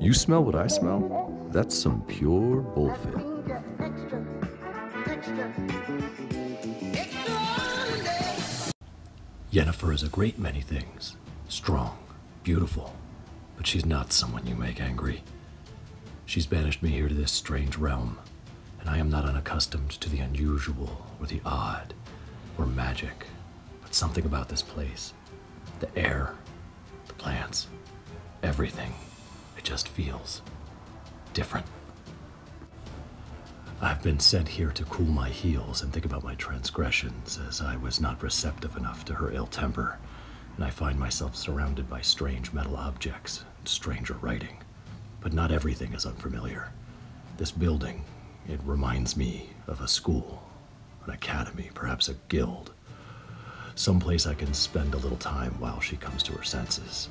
You smell what I smell? That's some pure bullshit. Yennefer is a great many things. Strong, beautiful, but she's not someone you make angry. She's banished me here to this strange realm, and I am not unaccustomed to the unusual or the odd or magic, but something about this place the air, the plants, everything. Just feels different. I've been sent here to cool my heels and think about my transgressions, as I was not receptive enough to her ill temper, and I find myself surrounded by strange metal objects and stranger writing. But not everything is unfamiliar. This building, it reminds me of a school, an academy, perhaps a guild. Someplace I can spend a little time while she comes to her senses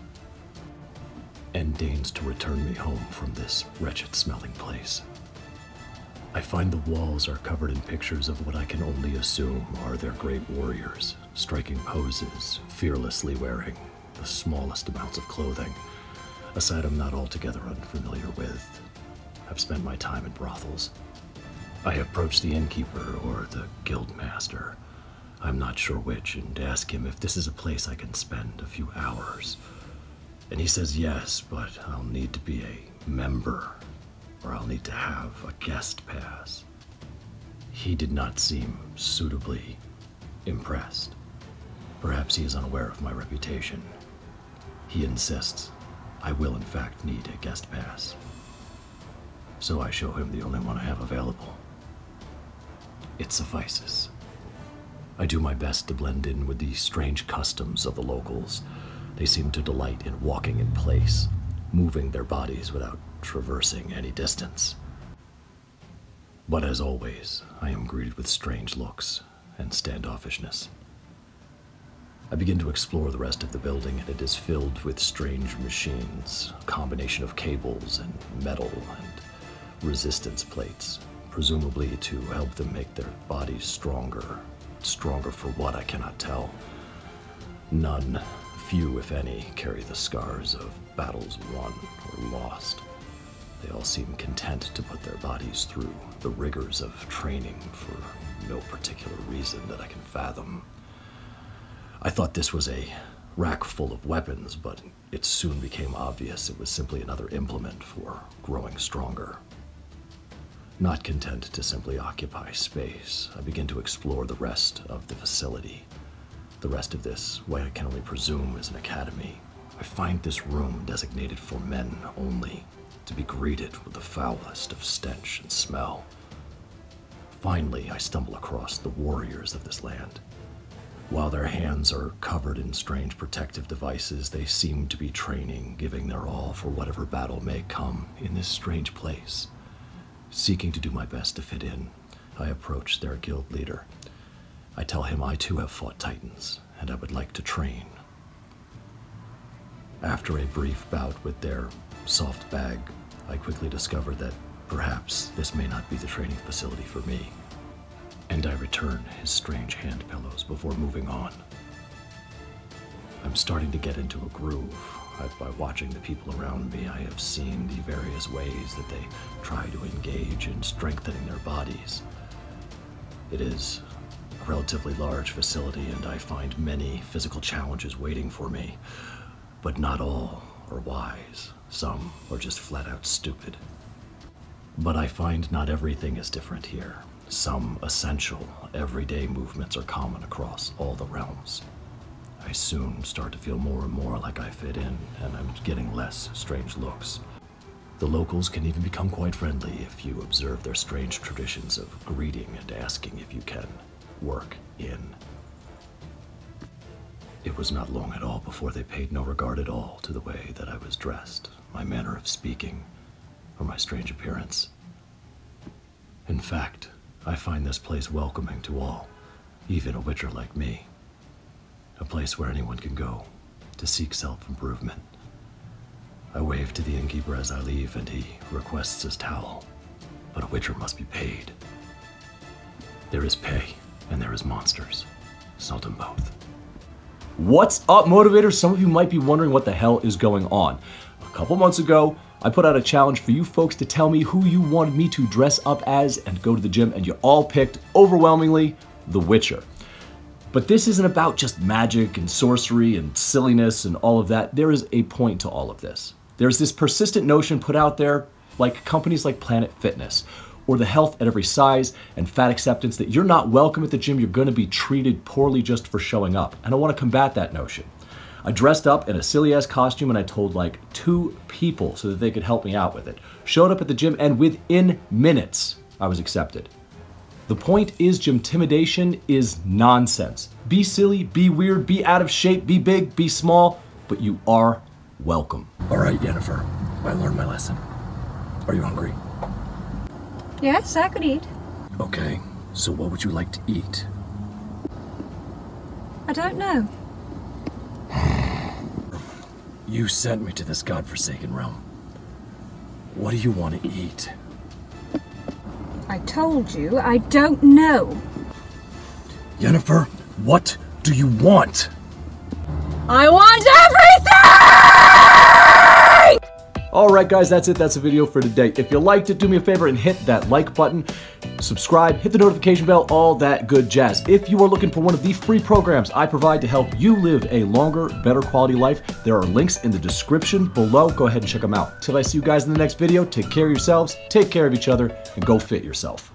and deigns to return me home from this wretched smelling place. I find the walls are covered in pictures of what I can only assume are their great warriors, striking poses, fearlessly wearing the smallest amounts of clothing, a sight I'm not altogether unfamiliar with. I've spent my time in brothels. I approach the innkeeper or the guild master, I'm not sure which, and ask him if this is a place I can spend a few hours. And he says yes, but I'll need to be a member or I'll need to have a guest pass. He did not seem suitably impressed. Perhaps he is unaware of my reputation. He insists I will, in fact, need a guest pass. So I show him the only one I have available. It suffices. I do my best to blend in with the strange customs of the locals. They seem to delight in walking in place, moving their bodies without traversing any distance. But as always, I am greeted with strange looks and standoffishness. I begin to explore the rest of the building, and it is filled with strange machines, a combination of cables and metal and resistance plates, presumably to help them make their bodies stronger. Stronger for what, I cannot tell. None, few if any, carry the scars of battles won or lost. They all seem content to put their bodies through the rigors of training for no particular reason that I can fathom. I thought this was a rack full of weapons, but it soon became obvious it was simply another implement for growing stronger. Not content to simply occupy space, I begin to explore the rest of the facility. The rest of this, what I can only presume is an academy. I find this room designated for men only, to be greeted with the foulest of stench and smell. Finally, I stumble across the warriors of this land. While their hands are covered in strange protective devices, they seem to be training, giving their all for whatever battle may come in this strange place. Seeking to do my best to fit in, I approach their guild leader. I tell him I too have fought titans, and I would like to train. After a brief bout with their soft bag, I quickly discovered that perhaps this may not be the training facility for me, and I return his strange hand pillows before moving on. I'm starting to get into a groove. I, by watching the people around me, I have seen the various ways that they try to engage in strengthening their bodies. It is a relatively large facility, and I find many physical challenges waiting for me, but not all are wise. Some are just flat out stupid. But I find not everything is different here. Some essential, everyday movements are common across all the realms. I soon start to feel more and more like I fit in, and I'm getting less strange looks. The locals can even become quite friendly if you observe their strange traditions of greeting and asking if you can work in. It was not long at all before they paid no regard at all to the way that I was dressed, my manner of speaking, or my strange appearance. In fact, I find this place welcoming to all, even a witcher like me. A place where anyone can go to seek self improvement. I wave to the innkeeper as I leave, and he requests his towel. But a witcher must be paid. There is pay, and there is monsters. Seldom both. What's up, motivators? Some of you might be wondering what the hell is going on. A couple months ago, I put out a challenge for you folks to tell me who you wanted me to dress up as and go to the gym, and you all picked overwhelmingly The Witcher. But this isn't about just magic and sorcery and silliness and all of that. There is a point to all of this. There's this persistent notion put out there, like companies like Planet Fitness, or the health at every size and fat acceptance that you're not welcome at the gym, you're gonna be treated poorly just for showing up. And I wanna combat that notion. I dressed up in a silly ass costume and I told like two people so that they could help me out with it. Showed up at the gym and within minutes, I was accepted. The point is, gymtimidation is nonsense. Be silly, be weird, be out of shape, be big, be small, but you are welcome. All right, Yennefer, I learned my lesson. Are you hungry? Yes, I could eat. Okay, so what would you like to eat? I don't know. You sent me to this godforsaken realm. What do you want to eat? I told you I don't know. Yennefer, what do you want? I want everything! Alright guys, that's it. That's the video for today. If you liked it, do me a favor and hit that like button, subscribe, hit the notification bell, all that good jazz. If you are looking for one of the free programs I provide to help you live a longer, better quality life, there are links in the description below. Go ahead and check them out. Till I see you guys in the next video, take care of yourselves, take care of each other, and go fit yourself.